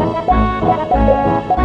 Música